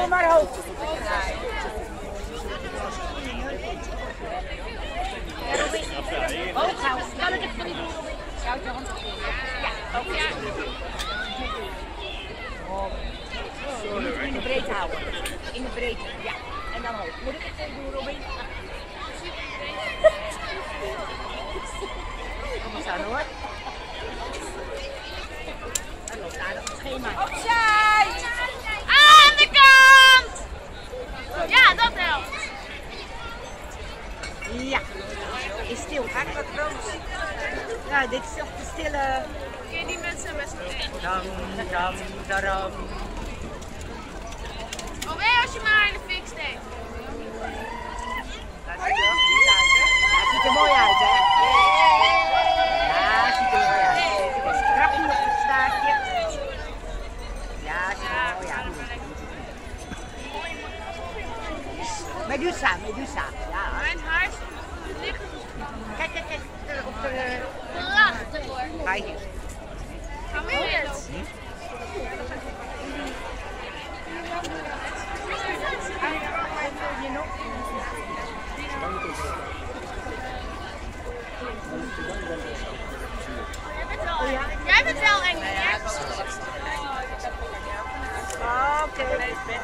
hou maar hoog. Hoog houden. Kan ik het voor niet doen? Ja, oké. In de breedte houden. In de breedte, ja. En dan hoog. Moet ik het even doen, Robin? Kom eens aan hoor. En loopt daar op het schema. Opzij! Aan de kant! Ja, dat helpt. Ja. Is stil. Ga ik wat muziek? Ja, dit is toch de stille. Oké, die mensen zijn best wel. Dam, dam, daram. Oh, weer als je maar in de fik steekt. Ja, het ziet er mooi uit, hè? Ja, het ziet er mooi uit. Krapje op het staartje. Ja, ziet er mooi uit. Medusa, Medusa. Ga hier. Jij bent wel eng, hè?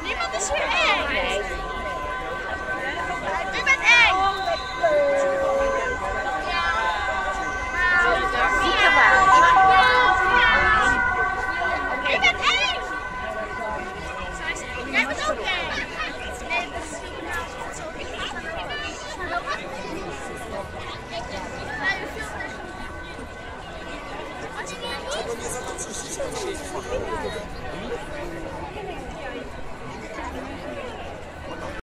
Niemand is hier. bei mir sind das Geschichten.